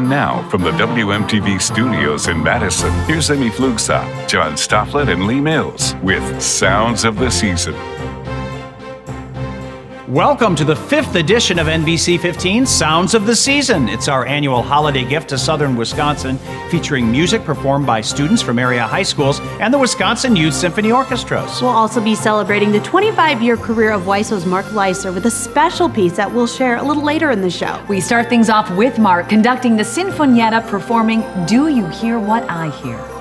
And now, from the WMTV studios in Madison, here's Amy Pflugshaupt, John Stofflet, and Leigh Mills with Sounds of the Season. Welcome to the fifth edition of NBC 15 Sounds of the Season. It's our annual holiday gift to Southern Wisconsin, featuring music performed by students from area high schools and the Wisconsin Youth Symphony Orchestras. We'll also be celebrating the 25 year career of WYSO's Mark Leiser with a special piece that we'll share a little later in the show. We start things off with Mark conducting the Sinfonietta performing Do You Hear What I Hear?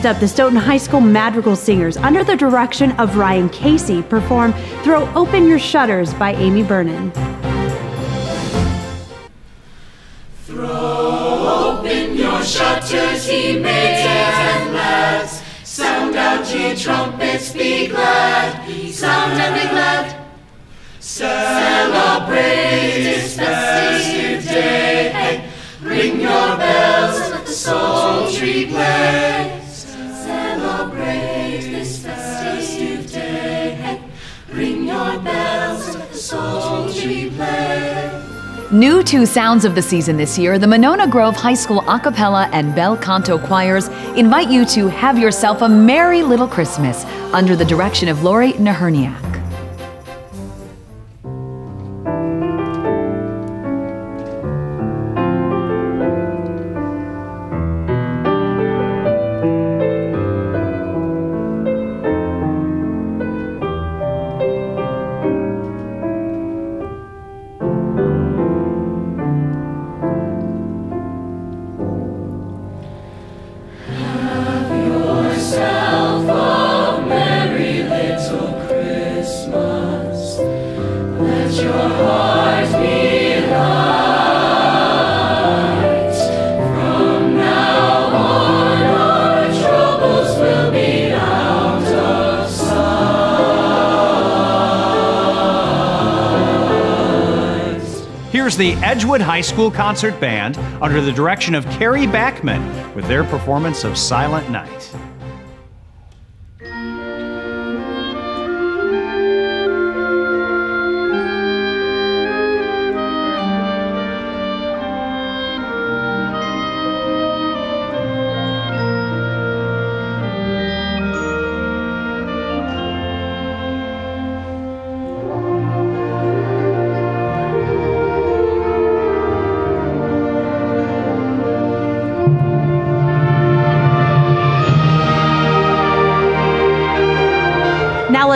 Next up, the Stoughton High School Madrigal Singers, under the direction of Ryan Casey, perform Throw Open Your Shutters by Amy Vernon. Throw open your shutters, ye maids and lads. Sound out, ye trumpets, be glad. Sound and be glad. Celebrate this festive day. Ring your bells, let the psaltery play. This festive day. Ring your bells, psaltery play. New to Sounds of the Season this year, the Monona Grove High School a cappella and bel canto choirs invite you to have yourself a merry little Christmas under the direction of Lori Naherniak. The Edgewood High School Concert Band under the direction of Carrie Backman with their performance of Silent Night.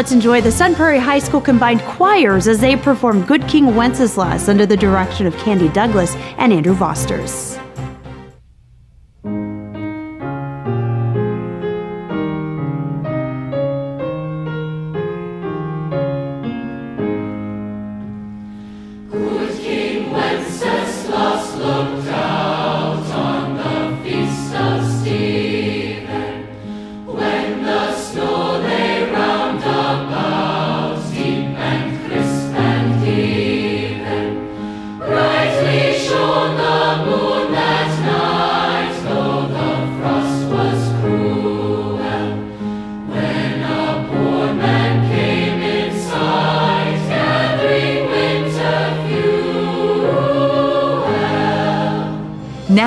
Let's enjoy the Sun Prairie High School combined choirs as they perform Good King Wenceslas under the direction of Candy Douglas and Andrew Vosters.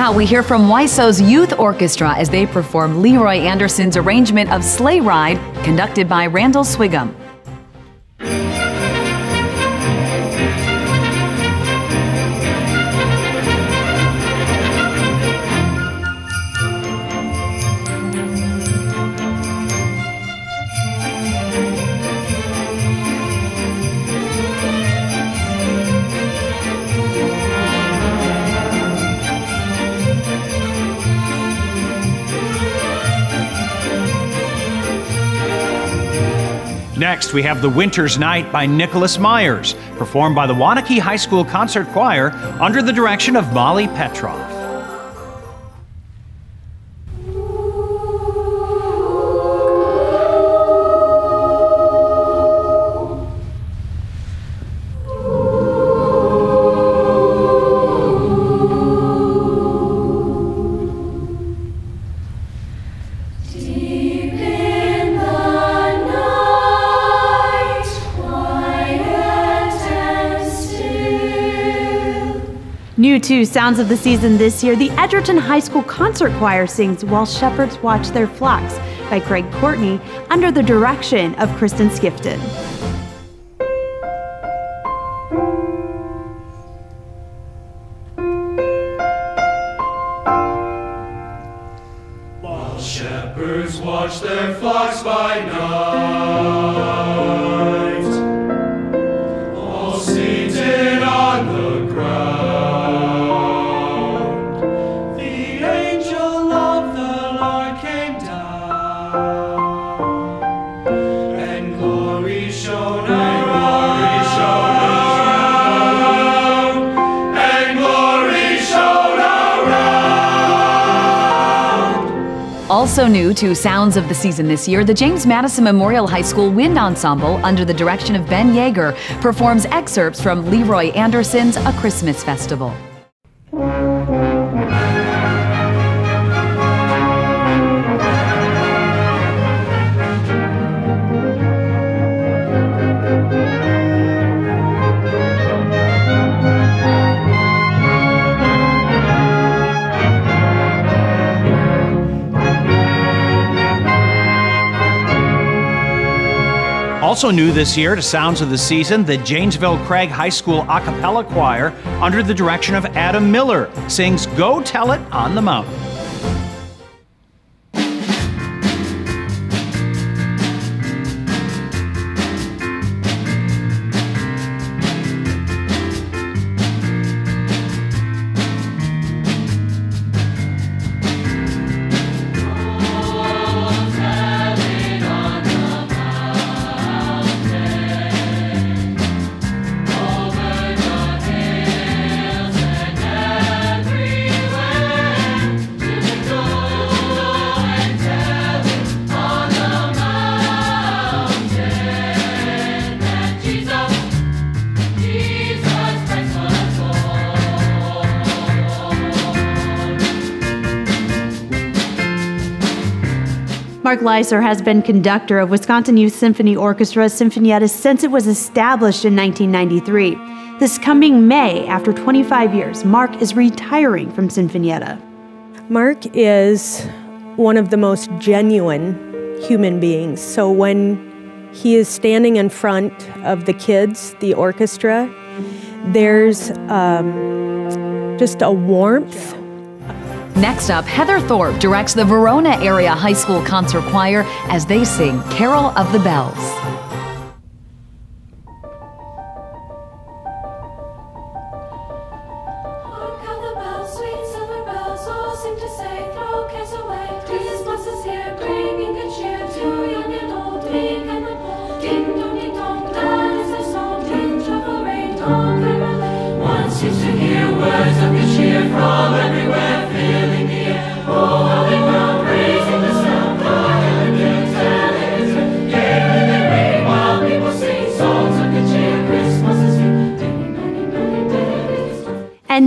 Now we hear from WYSO's Youth Orchestra as they perform Leroy Anderson's arrangement of Sleigh Ride, conducted by Randall Swigum. Next, we have The Winter's Night by Nicholas Myers, performed by the Waunakee High School Concert Choir under the direction of Molly Petroff. Two Sounds of the Season this year, the Edgerton High School Concert Choir sings While Shepherds Watch Their Flocks by Craig Courtney under the direction of Kristen Skifton. While shepherds watch their flocks by night. Also new to Sounds of the Season this year, the James Madison Memorial High School Wind Ensemble, under the direction of Ben Yeager, performs excerpts from Leroy Anderson's A Christmas Festival. Also new this year to Sounds of the Season, the Janesville Craig High School a cappella choir, under the direction of Adam Miller, sings Go Tell It on the Mountain. Mark Leiser has been conductor of Wisconsin Youth Symphony Orchestra Sinfonietta since it was established in 1993. This coming May, after 25 years, Mark is retiring from Sinfonietta. Mark is one of the most genuine human beings. So when he is standing in front of the kids, the orchestra, there's um, just a warmth. Next up, Heather Thorpe directs the Verona Area High School Concert Choir as they sing Carol of the Bells.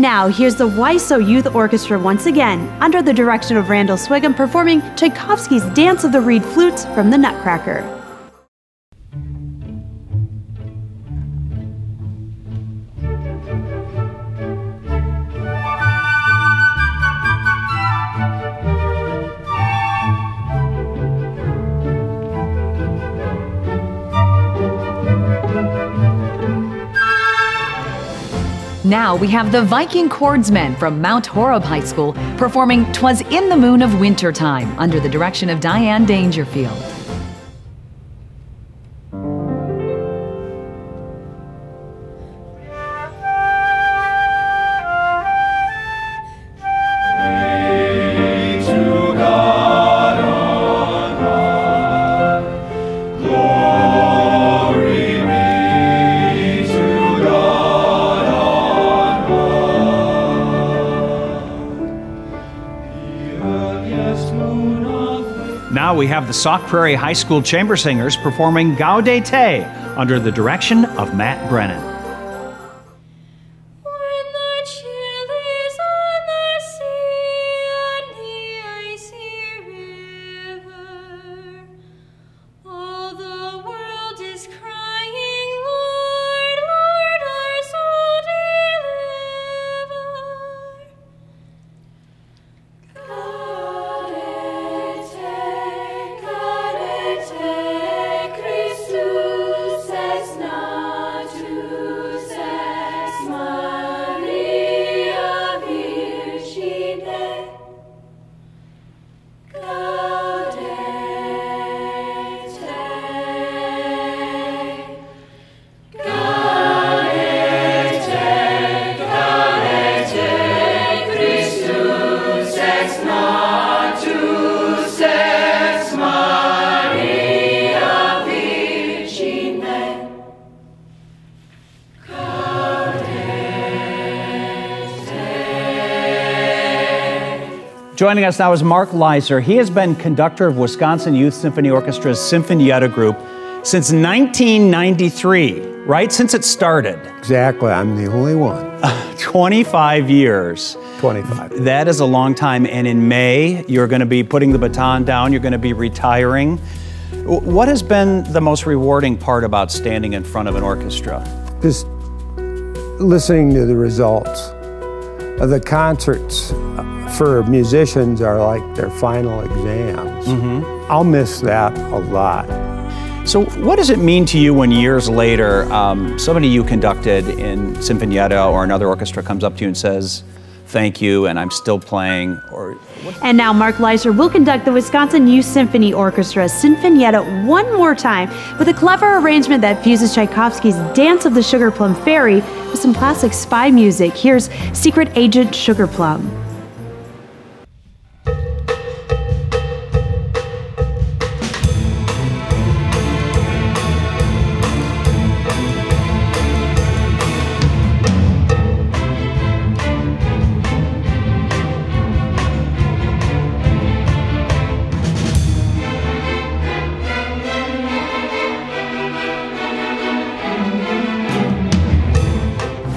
Now, here's the WYSO Youth Orchestra once again, under the direction of Randall Swigum, performing Tchaikovsky's Dance of the Reed Flutes from the Nutcracker. Now we have the Viking Chordsmen from Mount Horeb High School performing Twas in the Moon of Wintertime under the direction of Diane Dangerfield. The Sauk Prairie High School Chamber Singers performing Gaudete Te under the direction of Matt Brennan. Joining us now is Mark Leiser. He has been conductor of Wisconsin Youth Symphony Orchestra's Sinfonietta Group since 1993, right? Since it started. Exactly. I'm the only one. 25 years. 25. That is a long time. And in May, you're going to be putting the baton down, you're going to be retiring. What has been the most rewarding part about standing in front of an orchestra? Just listening to the results. of The concerts for musicians are like their final exams. I'll miss that a lot. So, what does it mean to you when years later um, somebody you conducted in Sinfonietta or another orchestra comes up to you and says, Thank you, and I'm still playing? Or And now Mark Leiser will conduct the Wisconsin Youth Symphony Orchestra Sinfonietta one more time with a clever arrangement that fuses Tchaikovsky's Dance of the Sugar Plum Fairy with some classic spy music. Here's Secret Agent Sugar Plum.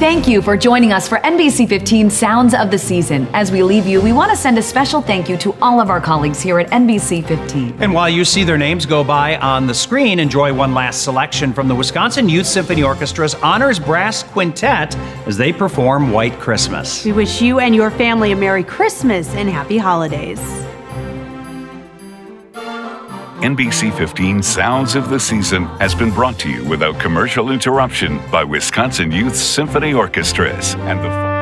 Thank you for joining us for NBC 15 Sounds of the Season. As we leave you, we want to send a special thank you to all of our colleagues here at NBC 15. And while you see their names go by on the screen, enjoy one last selection from the Wisconsin Youth Symphony Orchestra's Honors Brass Quintet as they perform White Christmas. We wish you and your family a Merry Christmas and Happy Holidays. NBC 15 Sounds of the Season has been brought to you without commercial interruption by Wisconsin Youth Symphony Orchestras and the